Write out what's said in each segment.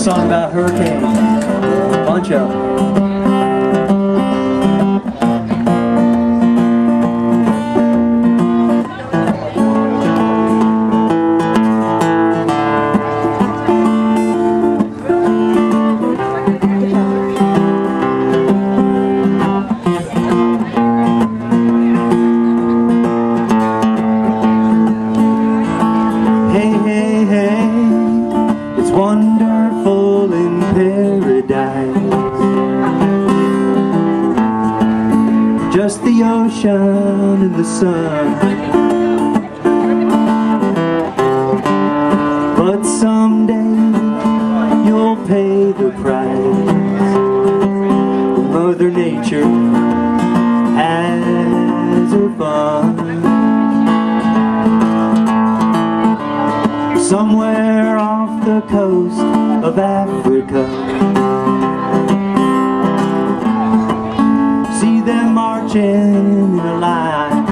song about hurricanes. Bunch of Just the ocean and the sun. But someday you'll pay the price. Mother Nature has her fun. somewhere off the coast of Africa. In a line.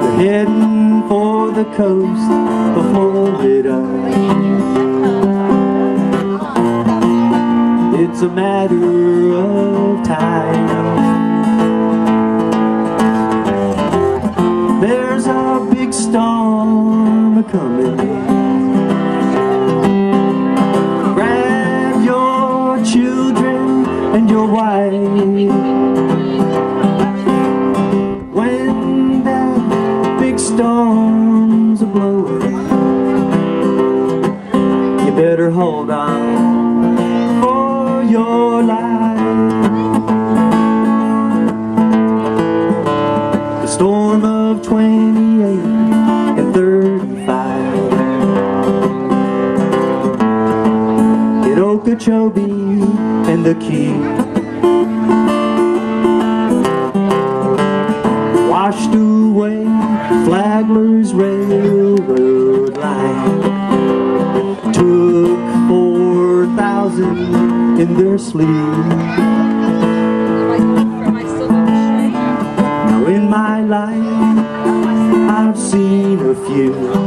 They're heading for the coast of Florida. It's a matter of time. There's a big storm coming. And your wife. When that big storm's a blowing, you better hold on for your life. The storm of 28 and 35 Hit Okeechobee and the Key. Washed away Flagler's railroad line. Took 4,000 in their sleep Now in my life, I've seen a few.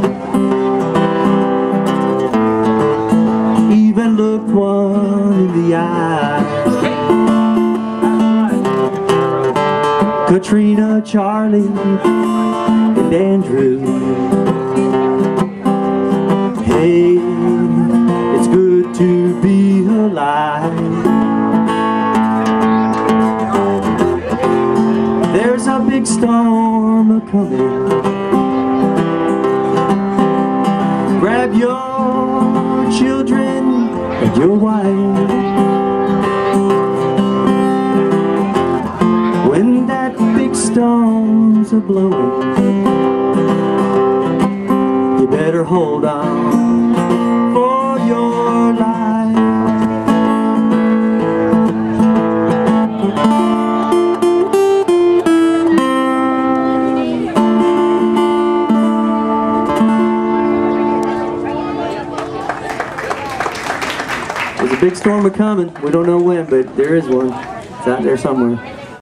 Katrina, Charley, and Andrew. Hey, it's good to be alive. There's a big storm coming. Grab your children and your wife. Storm's a blowing, you better hold on for your life. There's a big storm a coming. We don't know when, but there is one. It's out there somewhere.